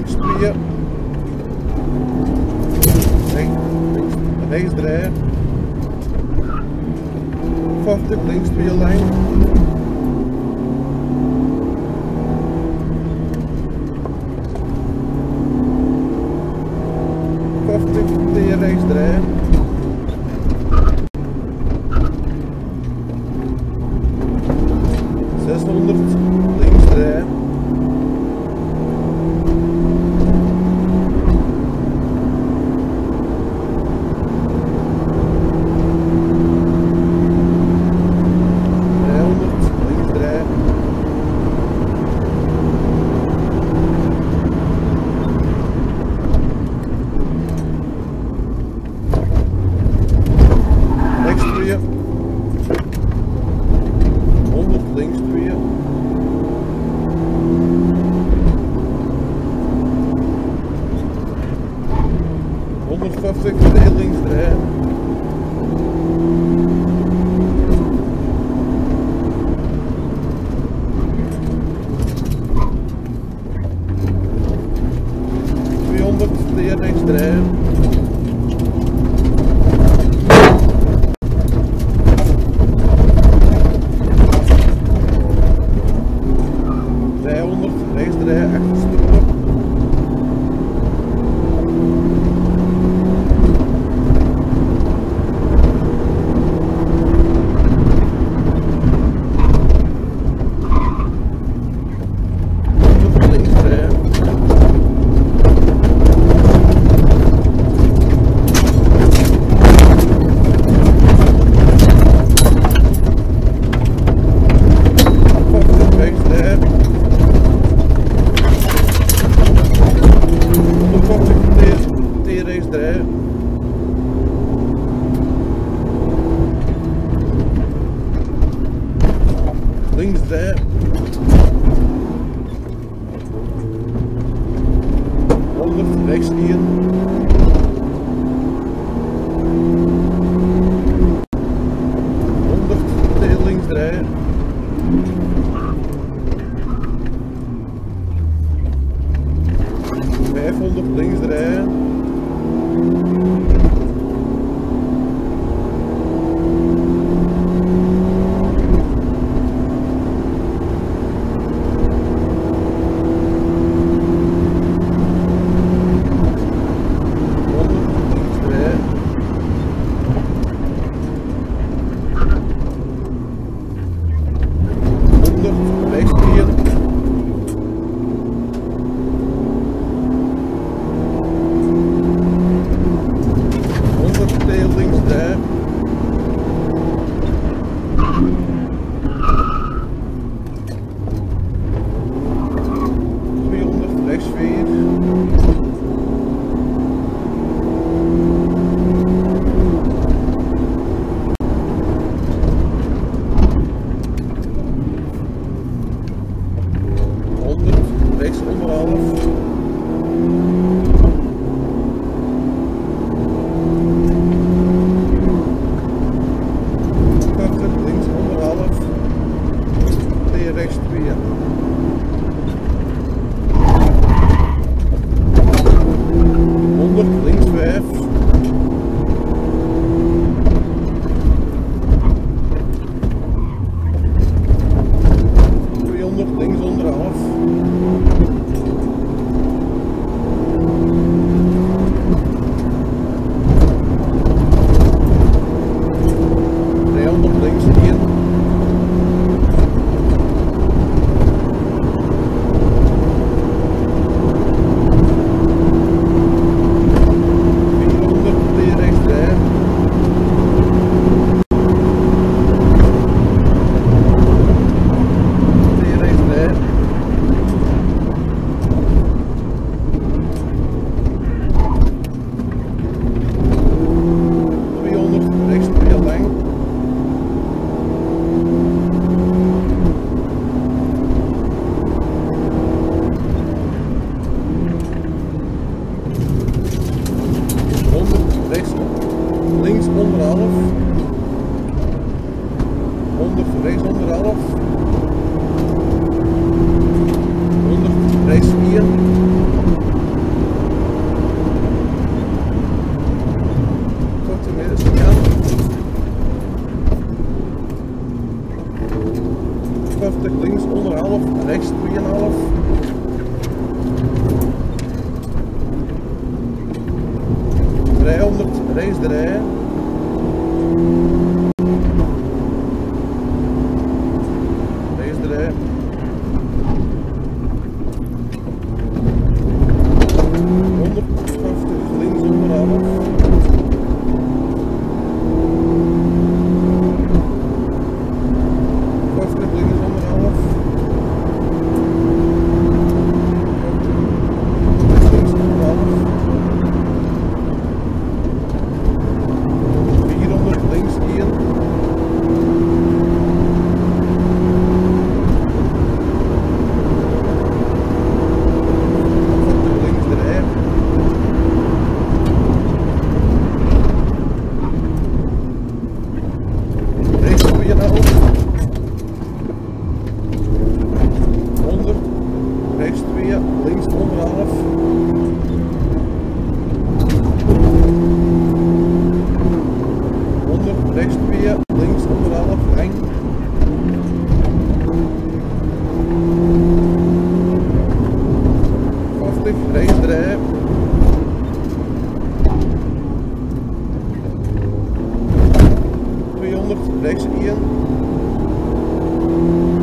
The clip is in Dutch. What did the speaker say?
Links spier. Links, links, rechts draaien. 50 links spierlijn. Vijftig, Links. Tweehonderd twee rechts draaien. Vijfhonderd rechts hier. links rijden. 500 links rijden. 50, links onderhalf, rechts 2,5. Driehonderd, rechts 3. rechts 2, links anderhalf, eng. rechts 3. rechts 1